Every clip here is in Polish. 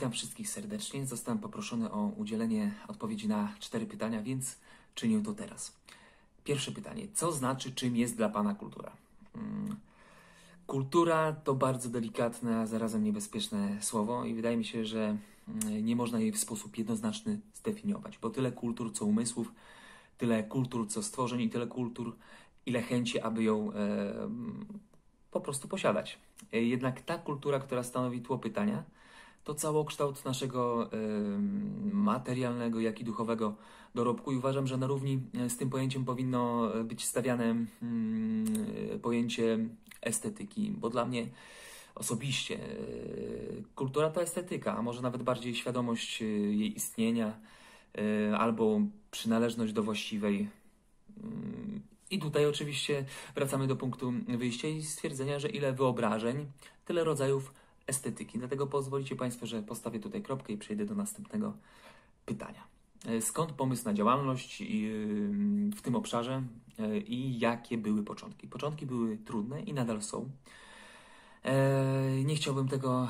Witam wszystkich serdecznie. Zostałem poproszony o udzielenie odpowiedzi na cztery pytania, więc czynię to teraz. Pierwsze pytanie. Co znaczy, czym jest dla Pana kultura? Mm, Kultura to bardzo delikatne, a zarazem niebezpieczne słowo i wydaje mi się, że mm, nie można jej w sposób jednoznaczny zdefiniować, bo tyle kultur, co umysłów, tyle kultur, co stworzeń i tyle kultur, ile chęci, aby ją e, mm, po prostu posiadać. E, Jednak ta kultura, która stanowi tło pytania, to całokształt naszego materialnego, jak i duchowego dorobku. I uważam, że na równi e, z tym pojęciem powinno e, być stawiane mm, e, pojęcie estetyki, bo dla mnie osobiście kultura to estetyka, a może nawet bardziej świadomość jej istnienia albo przynależność do właściwej mm, i tutaj oczywiście wracamy do punktu wyjścia i stwierdzenia, że ile wyobrażeń, tyle rodzajów estetyki. Dlatego pozwolicie Państwo, że postawię tutaj kropkę i przejdę do następnego pytania. E, Skąd pomysł na działalność ym, w tym obszarze e, i jakie były początki? Początki były trudne i nadal są. E, Nie chciałbym tego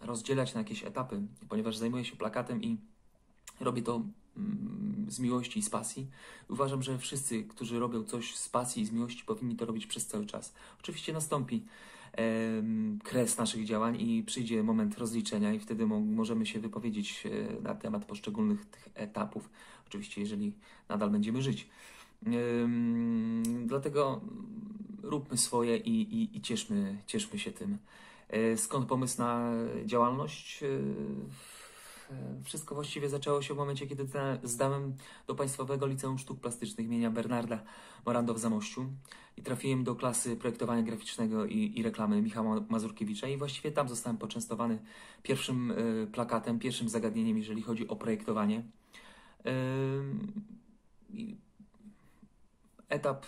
rozdzielać na jakieś etapy, ponieważ zajmuję się plakatem i robię to mm, z miłości i z pasji. Uważam, że wszyscy, którzy robią coś z pasji i z miłości, powinni to robić przez cały czas. Oczywiście nastąpi kres naszych działań i przyjdzie moment rozliczenia, i wtedy mo- możemy się wypowiedzieć e, na temat poszczególnych tych etapów. Oczywiście, jeżeli nadal będziemy żyć. Dlatego róbmy swoje i, i, i cieszmy, cieszmy się tym. E, Skąd pomysł na działalność? E, e, Wszystko właściwie zaczęło się w momencie, kiedy zda- zdałem do Państwowego Liceum Sztuk Plastycznych imienia Bernarda Morando w Zamościu i trafiłem do klasy projektowania graficznego i, i reklamy Michała Mazurkiewicza i właściwie tam zostałem poczęstowany pierwszym e, plakatem, pierwszym zagadnieniem, jeżeli chodzi o projektowanie. I Etap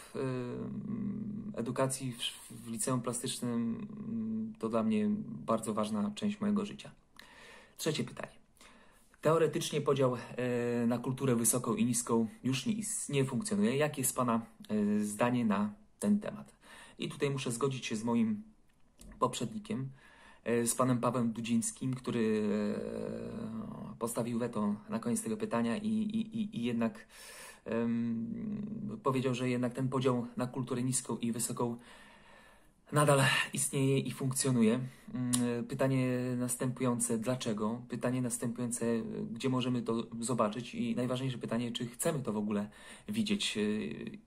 edukacji w, liceum plastycznym ym, to dla mnie bardzo ważna część mojego życia. Trzecie pytanie. Teoretycznie podział e, na kulturę wysoką i niską już nie, nie funkcjonuje. Jakie jest Pana e, zdanie na ten temat? I tutaj muszę zgodzić się z moim poprzednikiem, e, z Panem Pawłem Dudzińskim, który postawił weto na koniec tego pytania i, i, i, jednak em, powiedział, że jednak ten podział na kulturę niską i wysoką nadal istnieje i funkcjonuje. Mm, Pytanie następujące, dlaczego? Pytanie następujące, gdzie możemy to zobaczyć? I najważniejsze pytanie, czy chcemy to w ogóle widzieć? Y,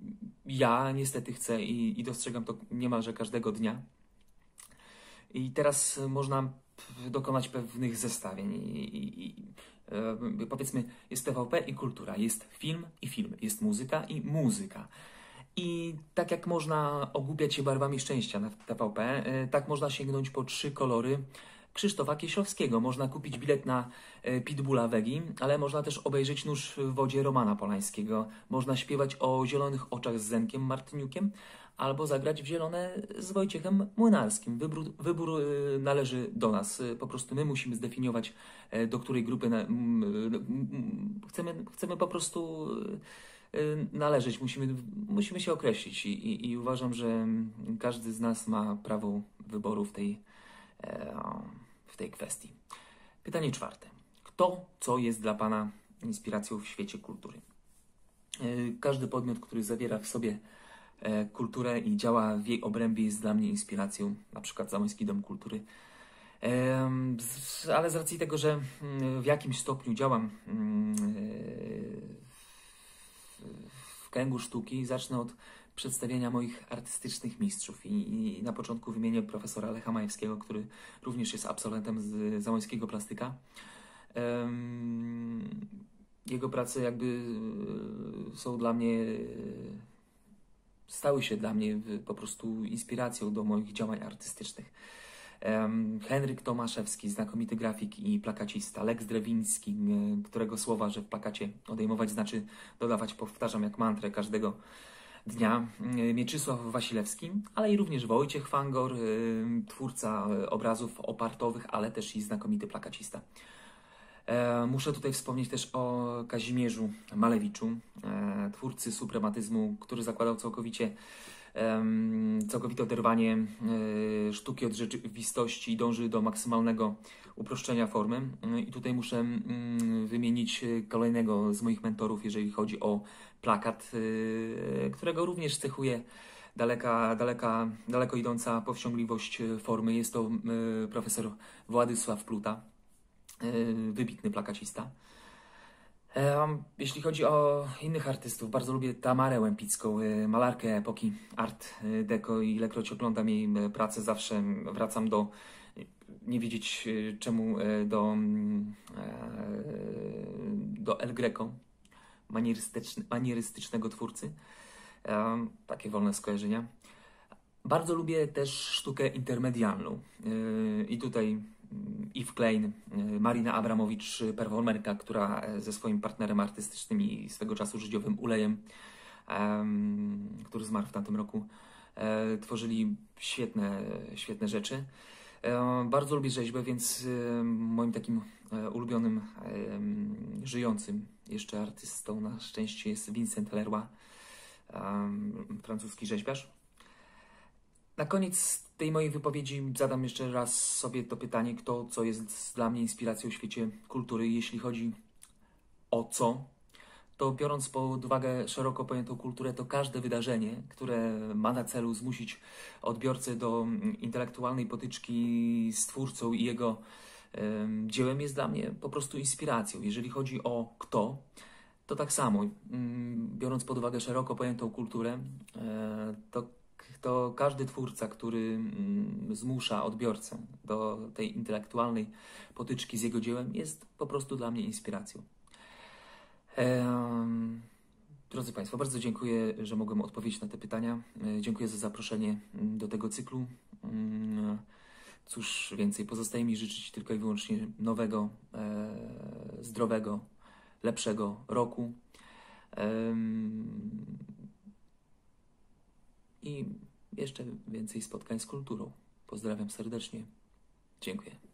Ja niestety chcę i, i dostrzegam to niemalże każdego dnia. I teraz można dokonać pewnych zestawień. I, i, i, e, powiedzmy, jest TVP i kultura, jest film i film, jest muzyka i muzyka. I tak jak można ogłupiać się barwami szczęścia na TVP, e, tak można sięgnąć po trzy kolory Krzysztofa Kieślowskiego. Można kupić bilet na e, Pitbulla Wegi, ale można też obejrzeć Nóż w wodzie Romana Polańskiego. Można śpiewać o zielonych oczach z Zenkiem Martyniukiem, albo zagrać w zielone z Wojciechem Młynarskim. Wybór, wybór należy do nas. E, Po prostu my musimy zdefiniować, do której grupy chcemy, chcemy po prostu należeć, musimy, musimy się określić i, i, i uważam, że każdy z nas ma prawo wyboru w tej, e, w tej kwestii. Pytanie czwarte. Kto, co jest dla Pana inspiracją w świecie kultury? E, Każdy podmiot, który zawiera w sobie e, kulturę i działa w jej obrębie jest dla mnie inspiracją, na przykład Zamojski Dom Kultury. Ale z racji tego, że mm, w jakimś stopniu działam mm, e, w kręgu sztuki, zacznę od przedstawienia moich artystycznych mistrzów. I, i na początku wymienię profesora Lecha Majewskiego, który również jest absolwentem z Zamońskiego Plastyka. Em, Jego prace jakby e, są dla mnie, stały się dla mnie po prostu inspiracją do moich działań artystycznych. Henryk Tomaszewski, znakomity grafik i plakacista. Lex Drewiński, którego słowa, że w plakacie odejmować znaczy dodawać, powtarzam jak mantrę każdego dnia. Mieczysław Wasilewski, ale i również Wojciech Fangor, twórca obrazów opartowych, ale też i znakomity plakacista. Muszę tutaj wspomnieć też o Kazimierzu Malewiczu, e, twórcy suprematyzmu, który zakładał całkowicie całkowite oderwanie e, sztuki od rzeczywistości i dąży do maksymalnego uproszczenia formy. E, I tutaj muszę mm, wymienić e, kolejnego z moich mentorów, jeżeli chodzi o plakat, e, którego również cechuje daleka, daleka, daleko idąca powściągliwość formy. Jest to profesor Władysław Pluta, wybitny plakacista. Em, Jeśli chodzi o innych artystów, bardzo lubię Tamarę Łępicką, e, malarkę epoki Art Deco i ilekroć oglądam jej e, pracę, zawsze wracam do, e, nie wiedzieć e, czemu, e, do, mm, e, do El Greco, manierystyczne, manierystycznego twórcy. Takie wolne skojarzenia. Bardzo lubię też sztukę intermedialną. Yy, I tutaj mm, Yves Klein, yy, Marina Abramowicz, yy, performerka, która ze swoim partnerem artystycznym i swego czasu życiowym Ulejem, em, który zmarł w tamtym roku, tworzyli świetne, świetne rzeczy. Bardzo lubię rzeźbę, więc moim takim ulubionym, żyjącym jeszcze artystą na szczęście jest Vincent Leroy, francuski rzeźbiarz. Na koniec tej mojej wypowiedzi zadam jeszcze raz sobie to pytanie, kto co jest dla mnie inspiracją w świecie kultury. Jeśli chodzi o co, to biorąc pod uwagę szeroko pojętą kulturę, to każde wydarzenie, które ma na celu zmusić odbiorcę do mm, intelektualnej potyczki z twórcą i jego em, dziełem, jest dla mnie po prostu inspiracją. Jeżeli chodzi o kto, to tak samo, mm, biorąc pod uwagę szeroko pojętą kulturę, e, to to każdy twórca, który mm, zmusza odbiorcę do tej intelektualnej potyczki z jego dziełem, jest po prostu dla mnie inspiracją. Drodzy Państwo, bardzo dziękuję, że mogłem odpowiedzieć na te pytania. E, Dziękuję za zaproszenie mm, do tego cyklu. Mm, Cóż więcej, pozostaje mi życzyć tylko i wyłącznie nowego, e, zdrowego, lepszego roku. I jeszcze więcej spotkań z kulturą. Pozdrawiam serdecznie. Dziękuję.